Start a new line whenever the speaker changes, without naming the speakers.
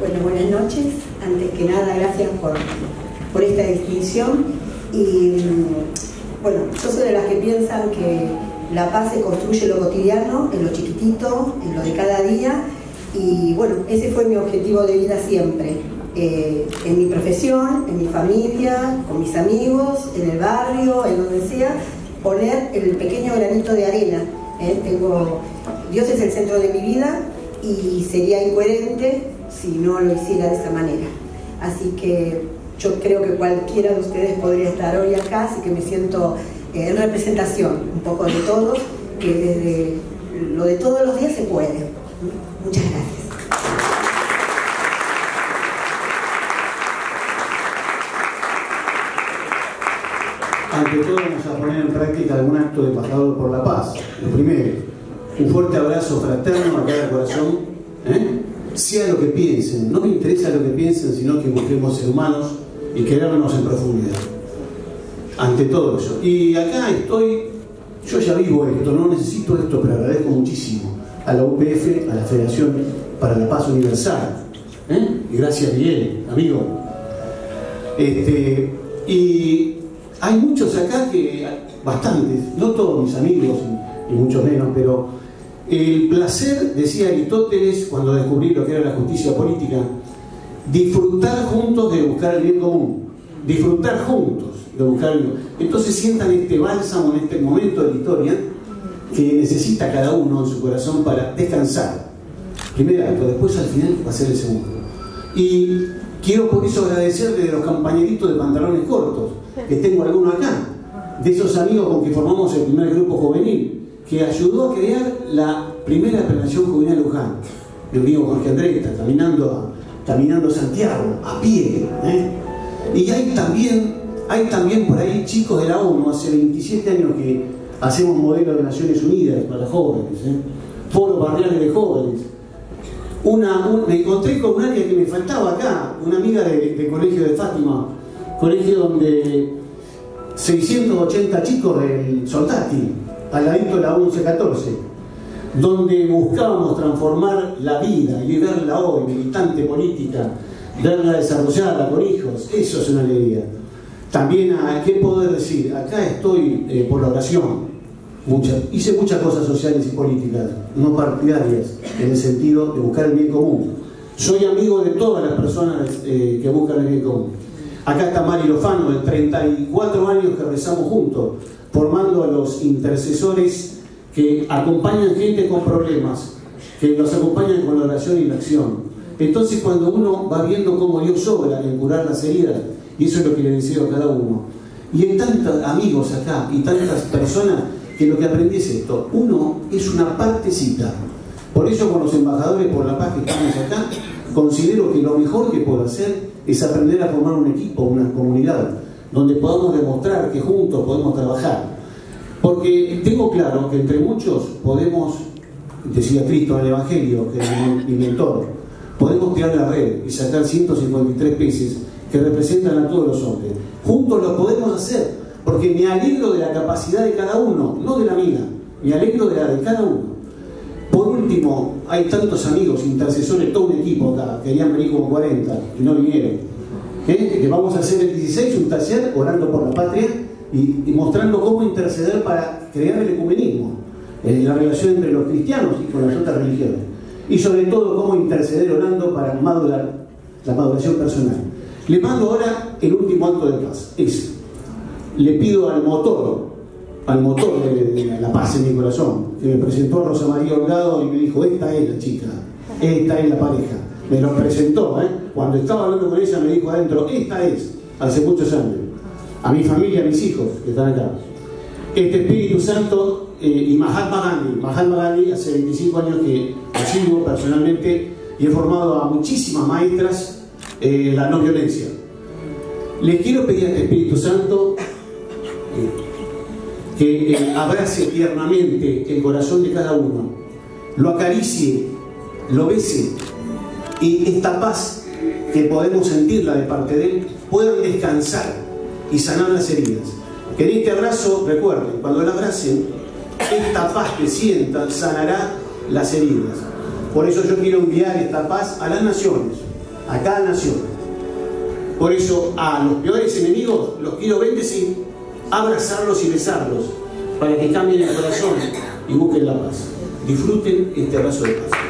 Bueno, buenas noches. Antes que nada, gracias por, por esta distinción. Y bueno, yo soy de las que piensan que la paz se construye en lo cotidiano, en lo chiquitito, en lo de cada día. Y bueno, ese fue mi objetivo de vida siempre. Eh, en mi profesión, en mi familia, con mis amigos, en el barrio, en donde sea, poner el pequeño granito de arena. ¿eh? Tengo, Dios es el centro de mi vida y sería incoherente si no lo hiciera de esa manera. Así que yo creo que cualquiera de ustedes podría estar hoy acá, así que me siento eh, en representación un poco de todos, que desde lo de todos los días se puede. Muchas gracias.
ante todo vamos a poner en práctica algún acto de embajador por la paz. Lo primero, un fuerte abrazo fraterno a cada corazón, ¿eh? Sea lo que piensen, no me interesa lo que piensen, sino que busquemos ser humanos y querernos en profundidad. Ante todo eso. Y acá estoy, yo ya vivo esto, no necesito esto, pero agradezco muchísimo a la UPF, a la Federación para la Paz Universal. ¿eh? Y gracias Miguel, amigo. Este, y hay muchos acá que, bastantes, no todos mis amigos, y, mucho menos, pero el placer, decía Aristóteles cuando descubrí lo que era la justicia política, disfrutar juntos de buscar el bien común, disfrutar juntos de buscar el bien Entonces sientan este bálsamo en este momento de la historia que necesita cada uno en su corazón para descansar. Primer acto, después al final va a ser el segundo. Y quiero por eso agradecerle de los compañeritos de pantalones cortos, que tengo alguno acá, de esos amigos con que formamos el primer grupo juvenil, que ayudó a crear la primera prevención juvenil de Luján. Mi amigo Jorge Andrés caminando, caminando Santiago, a pie. ¿eh? Y hay también, hay también por ahí chicos de la ONU, hace 27 años que hacemos modelos de Naciones Unidas para jóvenes, ¿eh? foros barriales de jóvenes. Una, me encontré con un área que me faltaba acá, una amiga del de colegio de Fátima, colegio donde 680 chicos del Soldati, al ladito de la 1114, donde buscábamos transformar la vida y verla hoy, militante política, verla desarrollada con hijos, eso es una alegría. También, ¿qué poder decir? Acá estoy eh, por la oración, hice muchas cosas sociales y políticas, no partidarias, en el sentido de buscar el bien común. Soy amigo de todas las personas eh, que buscan el bien común. Acá está Mari Lofano, de 34 años que rezamos juntos, formando a los intercesores que acompañan gente con problemas, que los acompañan con la oración y la acción. Entonces cuando uno va viendo cómo Dios obra en curar las heridas, y eso es lo que le deseo a cada uno, y hay tantos amigos acá y tantas personas que lo que aprendí es esto, uno es una partecita. Por eso con los embajadores por la paz que estamos acá, considero que lo mejor que puedo hacer es aprender a formar un equipo, una comunidad, donde podamos demostrar que juntos podemos trabajar. Porque tengo claro que entre muchos podemos, decía Cristo en el Evangelio, que es mi mentor, podemos tirar la red y sacar 153 peces que representan a todos los hombres. Juntos lo podemos hacer, porque me alegro de la capacidad de cada uno, no de la mía, me alegro de la de cada uno. Por último, hay tantos amigos, intercesores, todo un equipo acá, querían venir como 40 y no vinieron. ¿Eh? Que vamos a hacer el 16 un taller orando por la patria y, mostrando cómo interceder para crear el ecumenismo, en la relación entre los cristianos y con las otras religiones. Y sobre todo cómo interceder orando para madurar la maduración personal. Le mando ahora el último acto de paz. Es, le pido al motor al motor de, la paz en mi corazón, que me presentó Rosa María Holgado y me dijo, esta es la chica, esta es la pareja. Me lo presentó, ¿eh? cuando estaba hablando con ella me dijo adentro, esta es, hace muchos años. A mi familia, a mis hijos que están acá. Este Espíritu Santo eh, y Mahatma Gandhi. Mahatma Gandhi hace 25 años que lo sigo personalmente y he formado a muchísimas maestras eh, la no violencia. Les quiero pedir a este Espíritu Santo que eh, abrace tiernamente el corazón de cada uno, lo acaricie, lo bese y esta paz que podemos sentirla de parte de Él puedan descansar y sanar las heridas. Que en este abrazo, recuerden, cuando lo abracen, esta paz que sientan sanará las heridas. Por eso yo quiero enviar esta paz a las naciones, a cada nación. Por eso a los peores enemigos los quiero bendecir, abrazarlos y besarlos, para que cambien el corazón y busquen la paz. Disfruten este abrazo de paz.